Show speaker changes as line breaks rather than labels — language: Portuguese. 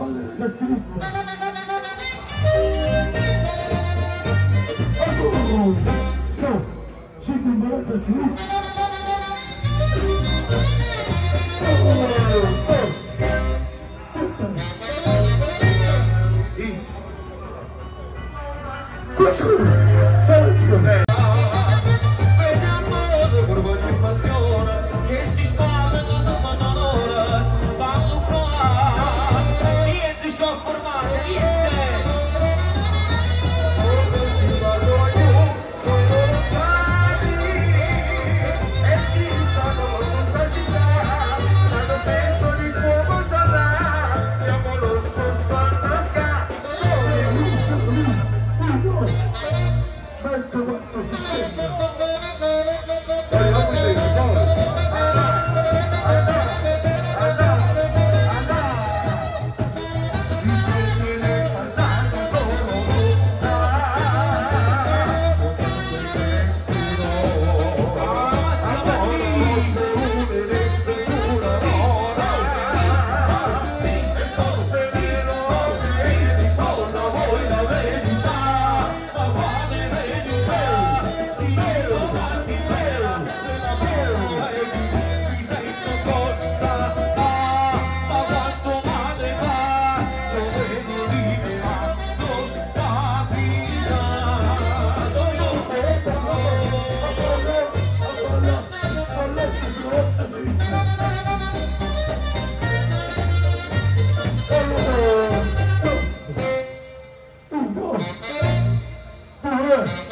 banana sinistra. Oh, são Chico Mansa sinistra. Continua. Só assim, velho. so what's so shit? 여러분